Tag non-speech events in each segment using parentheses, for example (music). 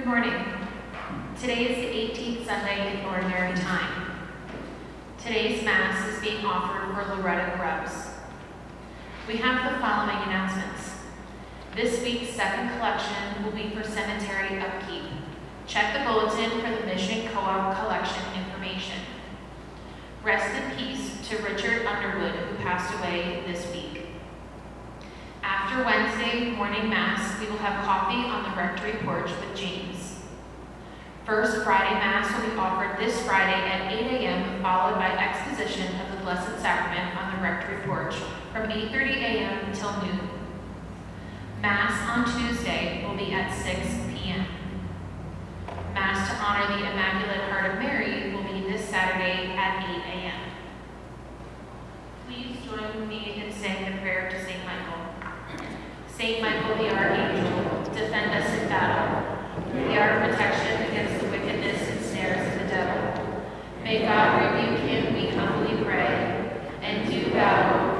Good morning. Today is the 18th Sunday in Ordinary Time. Today's Mass is being offered for Loretta Grubbs. We have the following announcements. This week's second collection will be for cemetery upkeep. Check the bulletin for the Mission Co-op collection information. Rest in peace to Richard Underwood, who passed away this week. After Wednesday morning Mass, we will have coffee on the rectory porch with James. First Friday Mass will be offered this Friday at 8 a.m., followed by exposition of the Blessed Sacrament on the rectory porch from 8.30 a.m. until noon. Mass on Tuesday will be at 6 p.m. Mass to honor the Immaculate Heart of Mary will be this Saturday at 8 a.m. Please join me in saying the prayer to St. Michael. Saint Michael the Archangel, defend us in battle. Be our protection against the wickedness and snares of the devil. May God rebuke him, we humbly pray. And do thou,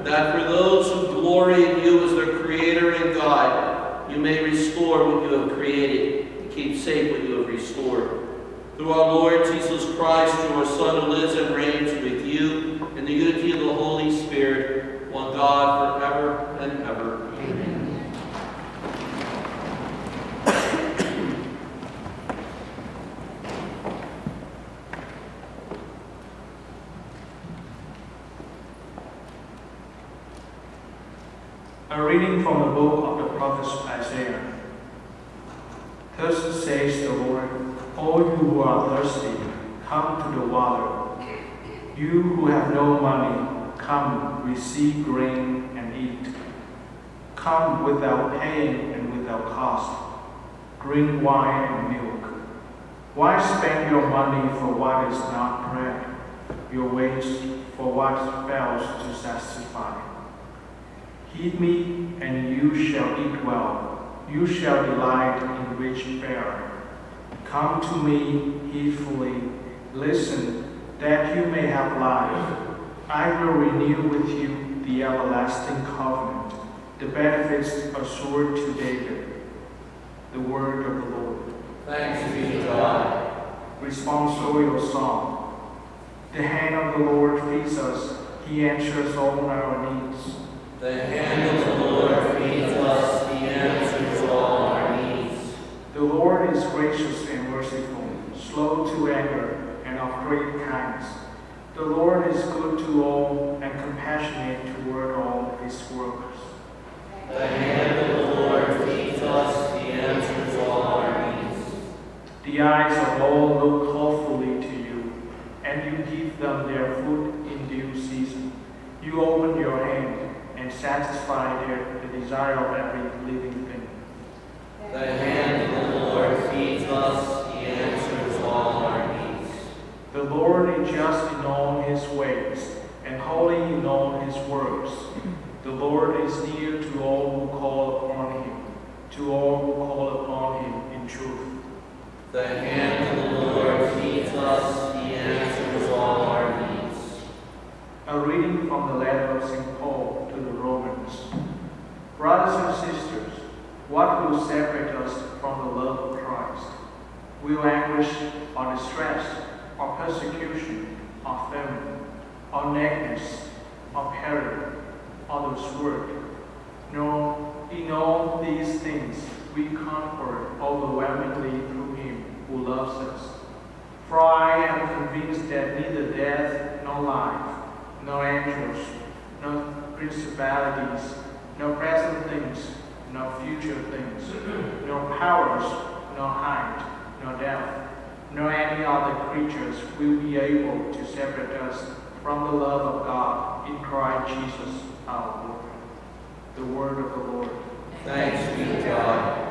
that for those who glory in you as their Creator and God, you may restore what you have created and keep safe what you have restored. Through our Lord Jesus Christ, your Son, who lives and reigns with you in the unity of the Holy Spirit, one God forever and ever. Amen. A reading from the book of the prophet Isaiah. Thus says the Lord, All you who are thirsty, come to the water. You who have no money, come, receive grain and eat. Come without paying and without cost. Drink wine and milk. Why spend your money for what is not bread, your waste for what fails to satisfy? Heed me, and you shall eat well. You shall delight in rich fare. Come to me heedfully. Listen, that you may have life. I will renew with you the everlasting covenant, the benefits assured to David. The word of the Lord. Thanks be to God. Responsorial Psalm. The hand of the Lord feeds us. He answers all our needs. The hand of the Lord feeds us, He answers all our needs. The Lord is gracious and merciful, slow to anger, and of great kindness. The Lord is good to all and compassionate toward all his workers. The hand of the Lord feeds us, He answers all our needs. The eyes of all look hopefully to you, and you give them their food in due season. You open your hand and satisfy their, the desire of every living thing. The hand of the Lord feeds us, He answers all our needs. The Lord is just in all his ways, and holy in all his works. The Lord is near to all who call upon him, to all who call upon him in truth. The hand of the Lord feeds us, He answers all our needs. A reading from the letter of St. Paul to the Romans. Brothers and sisters, what will separate us from the love of Christ? Will anguish or distress or persecution or famine or nakedness or peril or the sword? No, in all these things we comfort overwhelmingly through Him who loves us. For I am convinced that neither death nor life, nor angels, nor principalities, nor present things, no future things, no powers, no height, no depth, nor any other creatures will be able to separate us from the love of God in Christ Jesus our Lord. The word of the Lord. Thanks be to God.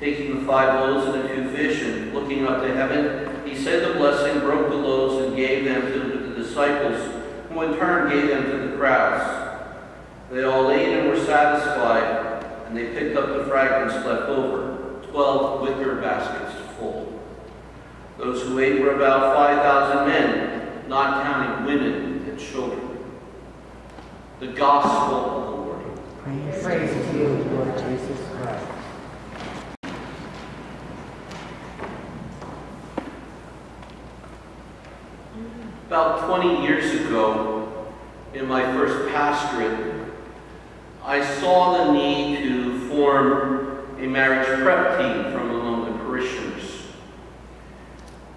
Taking the five loaves and the two fish and looking up to heaven, he said the blessing, broke the loaves, and gave them to the disciples, who in turn gave them to the crowds. They all ate and were satisfied, and they picked up the fragments left over, twelve wicker baskets full. Those who ate were about 5,000 men, not counting women and children. The Gospel of the Lord. Praise, Praise to you, Lord Jesus Christ. About 20 years ago, in my first pastorate, I saw the need to form a marriage prep team from among the parishioners.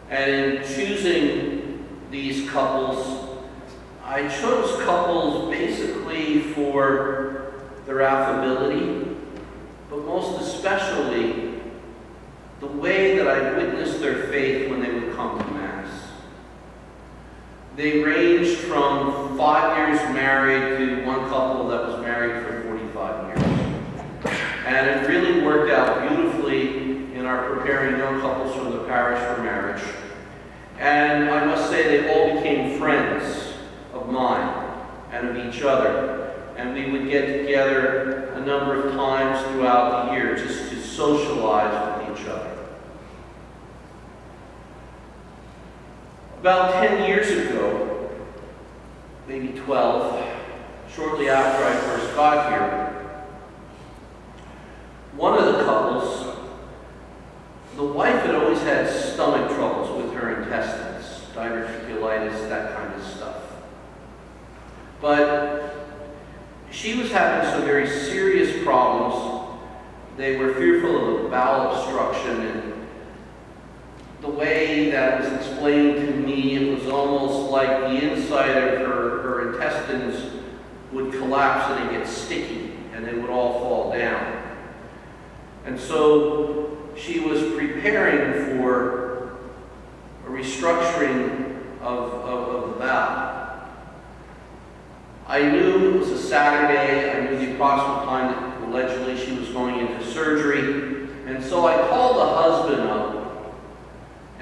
And in choosing these couples, I chose couples basically for their affability, but most especially the way that I witnessed their faith when they would come. They ranged from five years married to one couple that was married for 45 years. And it really worked out beautifully in our preparing young couples from the parish for marriage. And I must say they all became friends of mine and of each other. And we would get together a number of times throughout the year just to socialize with each other. About 10 years ago, maybe 12, shortly after I first got here, one of the couples, the wife had always had stomach troubles with her intestines, diverticulitis, that kind of stuff. But she was having some very serious problems. They were fearful of a bowel obstruction and the way that was explained to me, it was almost like the inside of her, her intestines would collapse and it get sticky and they would all fall down. And so she was preparing for a restructuring of, of, of the bowel. I knew it was a Saturday, I knew the approximate time that allegedly she was going into surgery, and so I called the husband up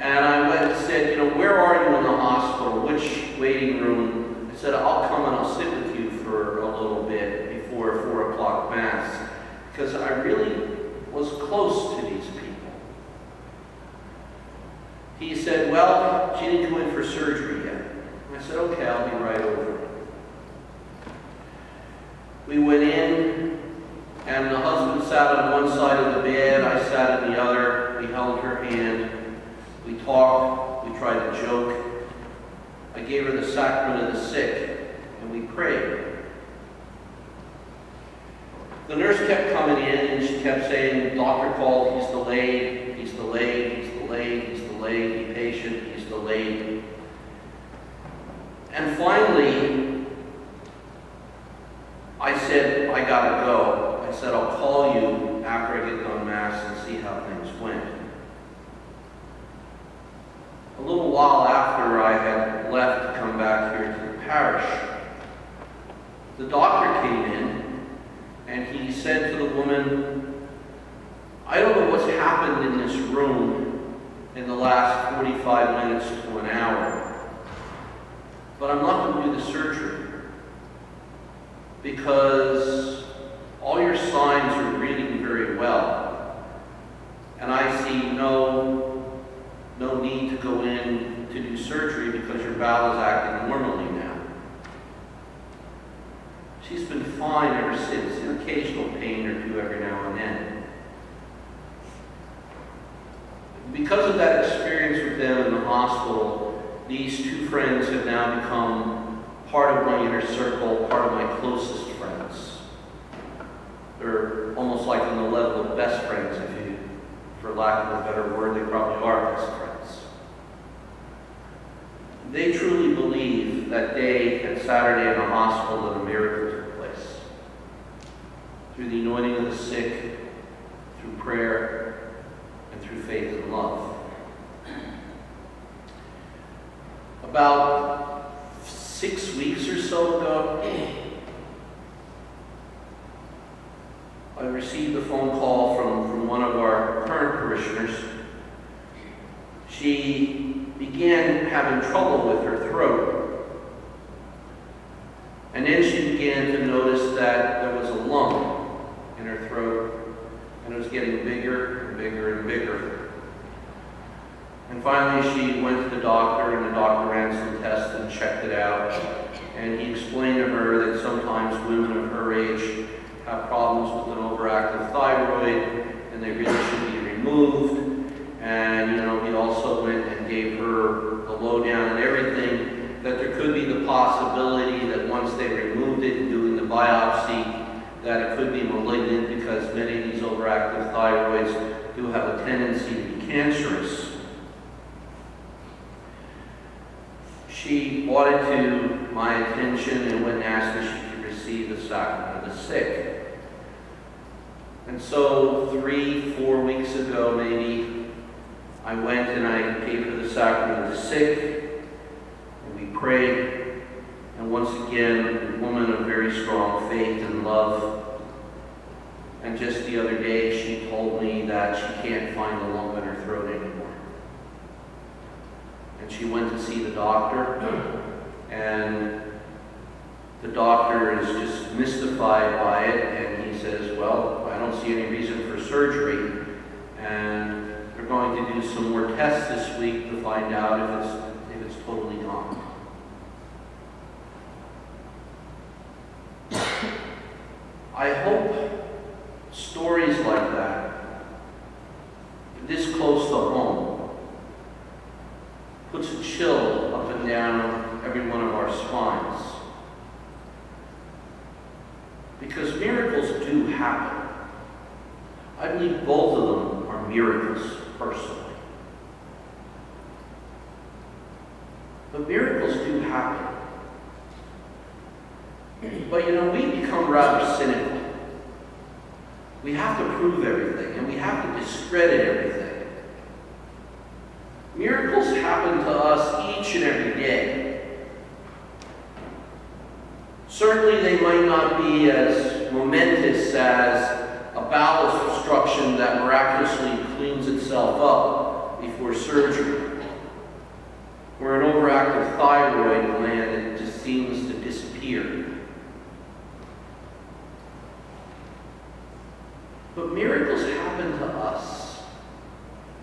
and I went and said, you know, where are you in the hospital? Which waiting room? I said, I'll come and I'll sit with you for a little bit before 4 o'clock Mass. Because I really was close to these people. He said, well, she didn't go in for surgery yet. I said, okay, I'll be right over. We went in, and the husband sat on one side of the bed, I sat on the other. We held her hand. We talked, we tried to joke. I gave her the sacrament of the sick, and we prayed. The nurse kept coming in, and she kept saying, doctor called, he's delayed, he's delayed, he's delayed, he's delayed, be patient, he's delayed. And finally, I said, I gotta go. I said, I'll call you after I get done Mass and see how things went. A little while after I had left to come back here to the parish, the doctor came in and he said to I don't know what's happened in this room in the last 45 minutes to an hour, but I'm not going to do the surgery because all your signs are reading very well. And I see no no need to go in to do surgery because your bowel is acting normally. She's been fine ever since, an occasional pain or two every now and then. Because of that experience with them in the hospital, these two friends have now become part of my inner circle, part of my closest friends. They're almost like on the level of best friends, if you, for lack of a better word, they probably are best friends. They truly believe that day and Saturday in the hospital that a miracle. Through the anointing of the sick, through prayer, and through faith and love. About six weeks or so ago, I received a phone call from, from one of our current parishioners. She began having trouble with her throat. And then she began to notice that there was a lump in her throat, and it was getting bigger and bigger and bigger. And finally, she went to the doctor, and the doctor ran some tests and checked it out. And he explained to her that sometimes women of her age have problems with an overactive thyroid, and they really should be removed. And, you know, he also went and gave her the lowdown and everything, that there could be the possibility that once they removed it and doing the biopsy, that it could be malignant because many of these overactive thyroids do have a tendency to be cancerous. She brought it to my attention and went and asked if she could receive the sacrament of the sick. And so, three, four weeks ago, maybe, I went and I gave her the sacrament of the sick, and we prayed. And once again, a woman of very strong faith and love. And just the other day, she told me that she can't find the lump in her throat anymore. And she went to see the doctor, and the doctor is just mystified by it, and he says, well, I don't see any reason for surgery. And they're going to do some more tests this week to find out if it's, if it's totally gone. I hope stories like that, this close to home, puts a chill up and down every one of our spines. Because miracles do happen. I believe both of them are miracles, personally. But miracles do happen. But you know, we become rather cynical. We have to prove everything, and we have to discredit everything. Miracles happen to us each and every day. Certainly, they might not be as momentous as a bowel obstruction that miraculously cleans itself up before surgery, or an overactive thyroid gland that just seems to disappear. But miracles happen to us,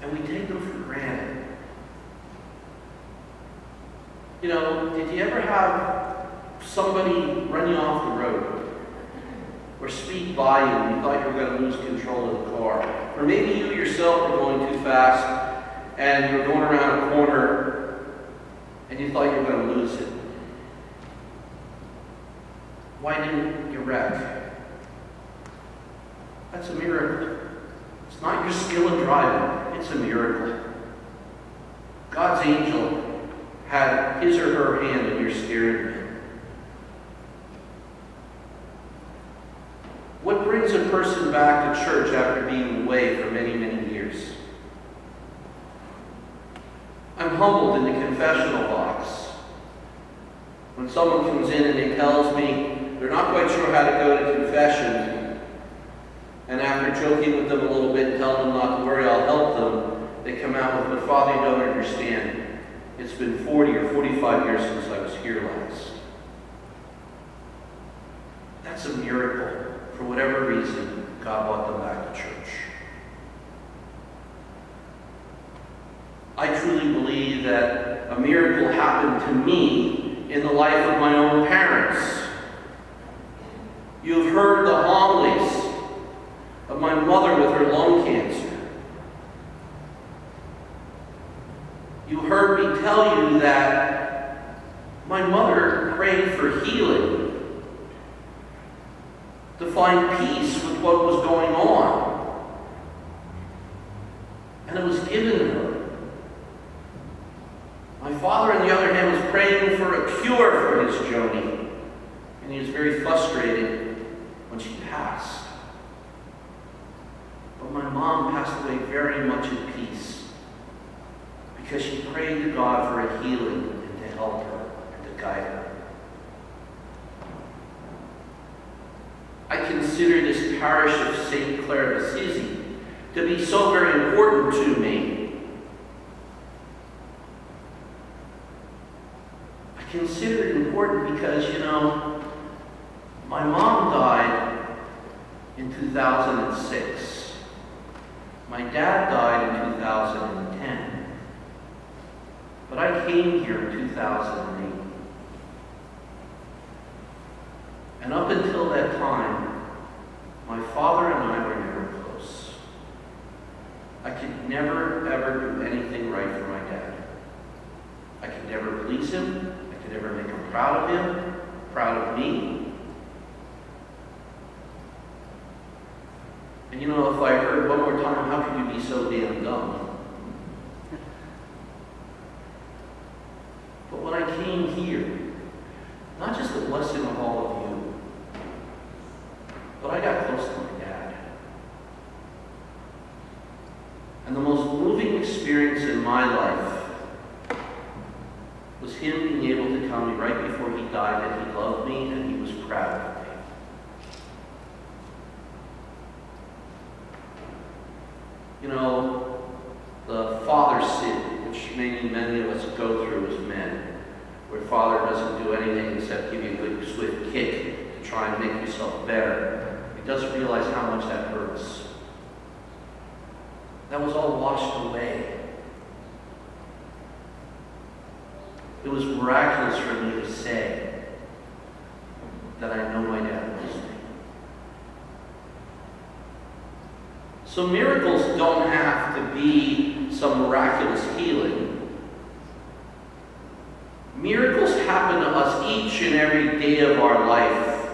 and we take them for granted. You know, did you ever have somebody run you off the road? Or you and you thought you were going to lose control of the car? Or maybe you yourself were going too fast and you were going around a corner and you thought you were going to lose it. Why didn't you wreck? That's a miracle. It's not your skill in driving, it's a miracle. God's angel had his or her hand in your steering wheel. What brings a person back to church after being away for many, many years? I'm humbled in the confessional box. When someone comes in and they tells me they're not quite sure how to go to confession, and after joking with them a little bit and telling them not to worry, I'll help them, they come out with, but Father, you don't understand. It's been 40 or 45 years since I was here last. That's a miracle. For whatever reason, God brought them back to church. I truly believe that a miracle happened to me in the life of my own parents. You've heard the homilies of my mother with her lung cancer. You heard me tell you that my mother prayed for healing to find peace with what was going on. And it was given her. My father, on the other hand, was praying for a cure for his Joni, and he was very frustrated when she passed. But my mom passed away very much in peace because she prayed to God for a healing and to help her and to guide her. I consider this parish of St. Clare of Assisi to be so very important to me. I consider it important because, you know, My mom died in 2006. My dad died in 2010. But I came here in 2008. And up until father and I were never close. I could never, ever do anything right for my dad. I could never please him. I could never make him proud of him, proud of me. And you know, if I heard one more time, how could you be so damn dumb? But when I came here, not just the blessing of all of you, but I got close to my dad. And the most moving experience in my life was him being able to tell me right before he died that he loved me and he was proud of me. You know, the father many, many of us go through as men, where father doesn't do anything except give you a good swift kick to try and make yourself better. He doesn't realize how much that hurts. That was all washed away. It was miraculous for me to say that I know my dad loves me. So miracles don't have to be some miraculous healing. Miracles happen to us each and every day of our life.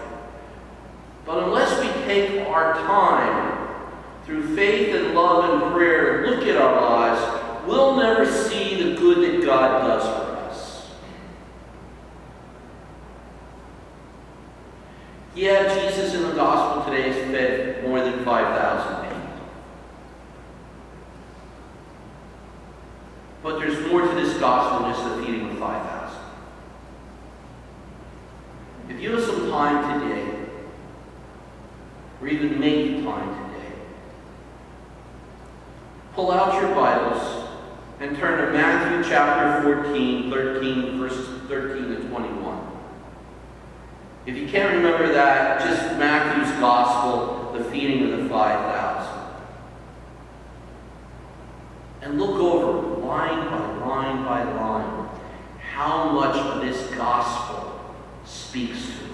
But unless we take our time through faith and love and prayer, look at our lives, we'll never see the good that God does for us. Yeah, Jesus in the gospel today has fed more than 5,000 people. But there's more to this gospel than just the feeding of 5,000. If you have some time today, or even make time today, pull out your Bibles and turn to Matthew chapter 14, 13, verses 13 to 21. If you can't remember that, just Matthew's gospel, the feeding of the 5,000. And look over line by line by line how much of this gospel speaks to us.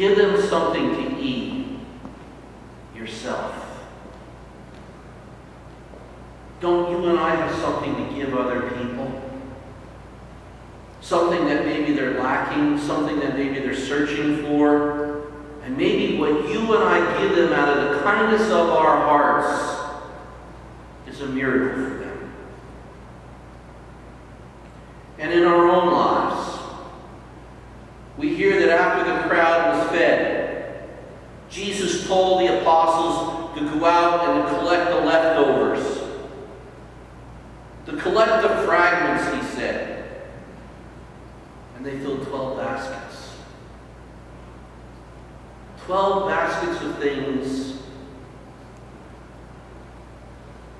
Give them something to eat yourself. Don't you and I have something to give other people? Something that maybe they're lacking, something that maybe they're searching for. And maybe what you and I give them out of the kindness of our hearts is a miracle for them. And in our own lives, we hear that after the crowd was fed, Jesus told the apostles to go out and to collect the leftovers. To collect the fragments, he said. And they filled 12 baskets. 12 baskets of things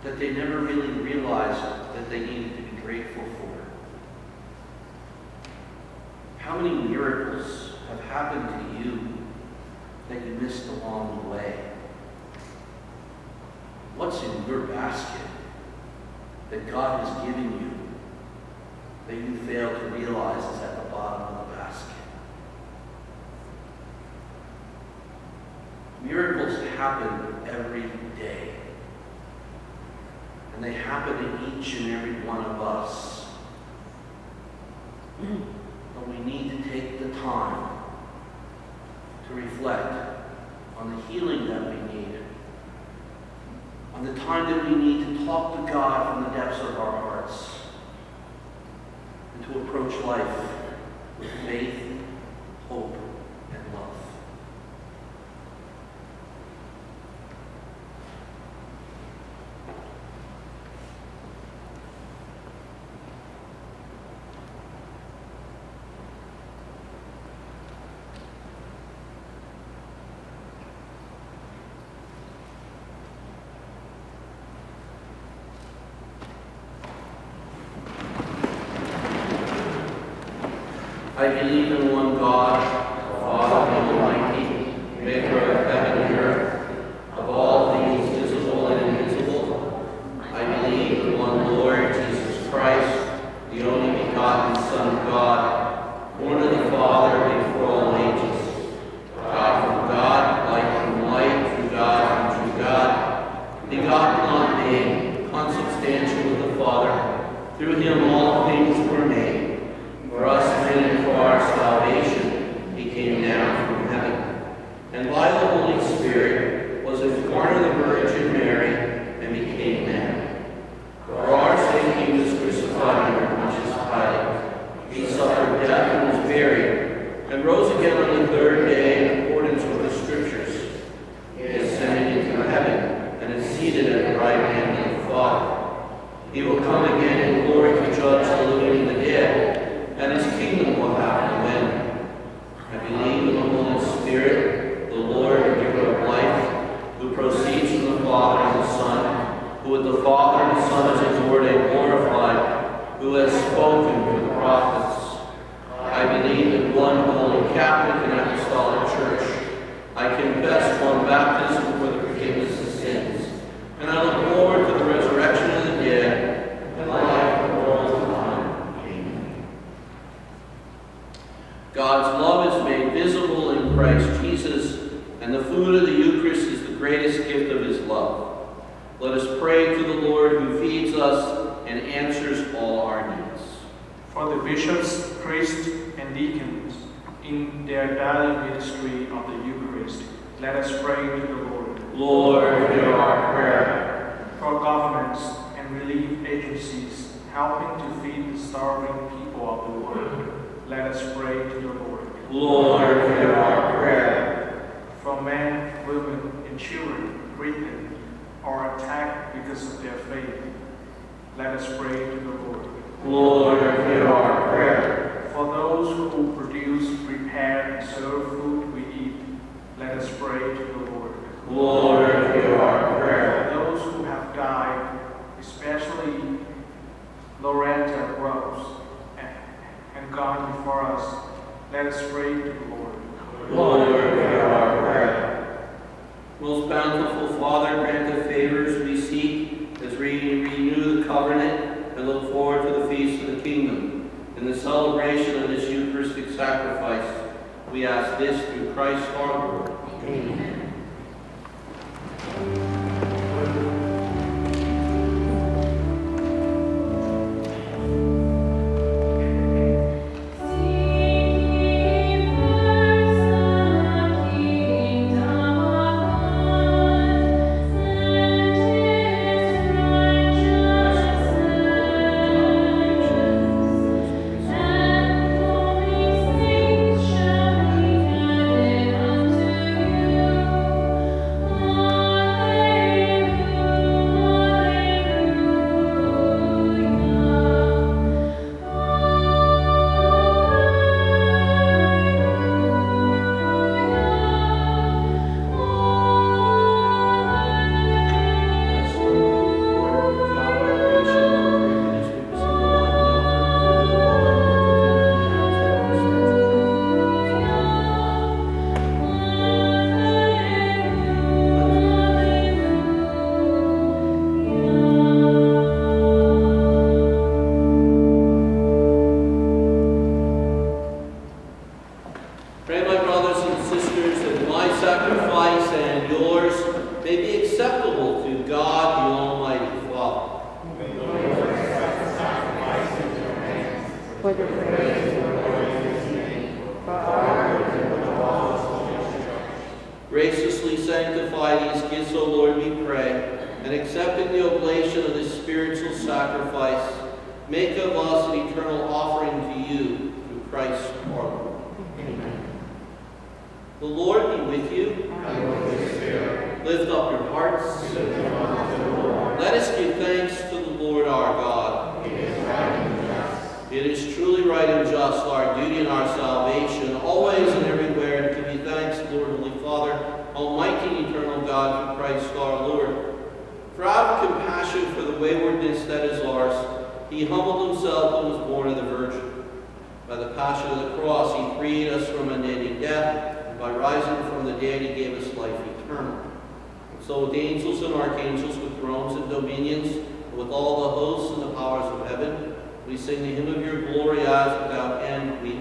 that they never really realized that they needed to be grateful for. How many miracles have happened to you that you missed along the way? What's in your basket that God has given you that you fail to realize is at the bottom of the basket? Miracles happen every day. And they happen to each and every one of us. But (clears throat) we need to take the time to reflect on the healing that we need, on the time that we need to talk to God from the depths of our hearts, and to approach life with faith, believe in one God. us pray to the Lord. Lord It is truly right and just, our duty and our salvation, always and everywhere, to give you thanks, Lord, Holy Father, Almighty and Eternal God, through Christ our Lord. For out of compassion for the waywardness that is ours, he humbled himself and was born of the Virgin. By the passion of the cross, he freed us from unending death, and by rising from the dead, he gave us life eternal. And so with angels and archangels, with thrones and dominions, and with all the hosts and the powers of heaven, we sing the hymn of your glory as without end we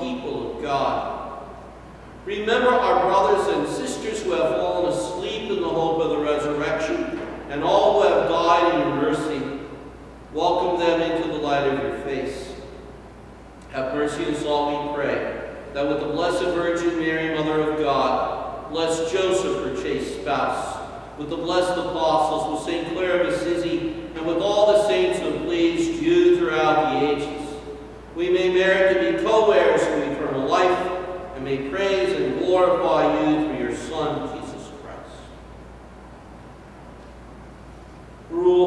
people of God. Remember our brothers and sisters who have fallen asleep in the hope of the resurrection and all who have died in your mercy. Welcome them into the light of your face. Have mercy on us all, we pray, that with the Blessed Virgin Mary, Mother of God, bless Joseph, her chaste spouse, with the blessed apostles, with St. Clare of Assisi, and with all the saints who have pleased you throughout the ages, we may merit to be co-heirs of eternal life, and may praise and glorify you through your Son, Jesus Christ. Through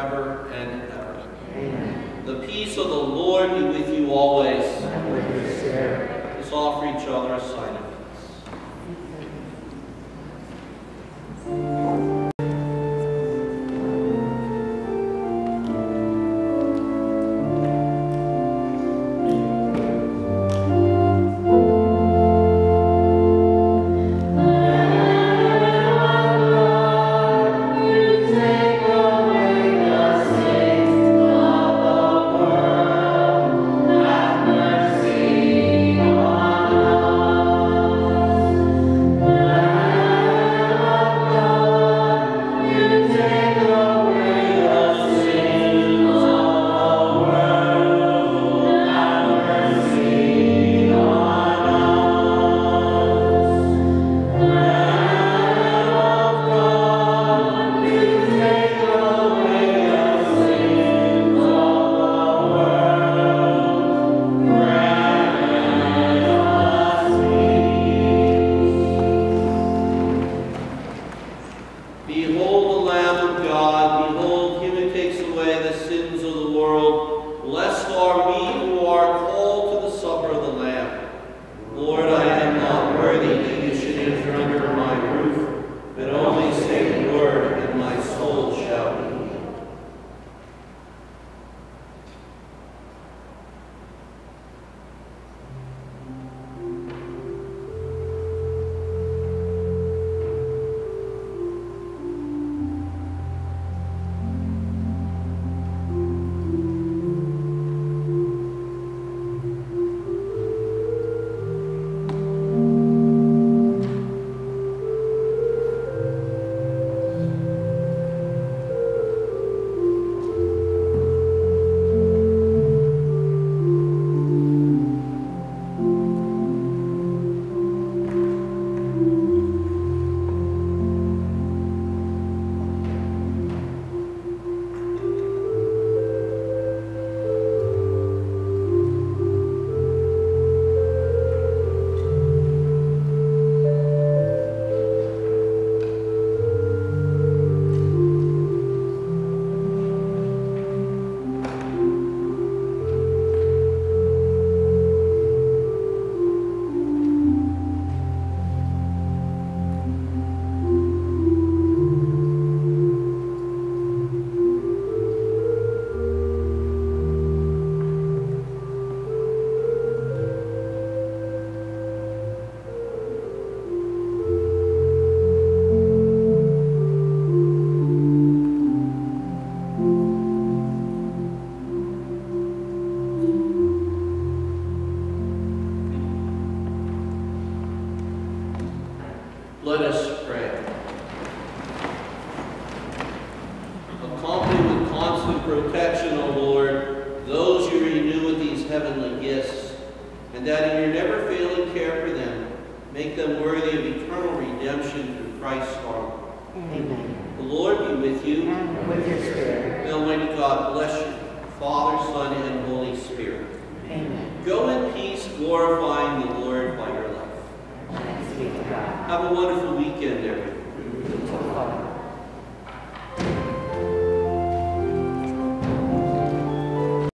and ever. Amen. The peace of the Lord be with you always. And with your spirit. Let's offer each other a sign of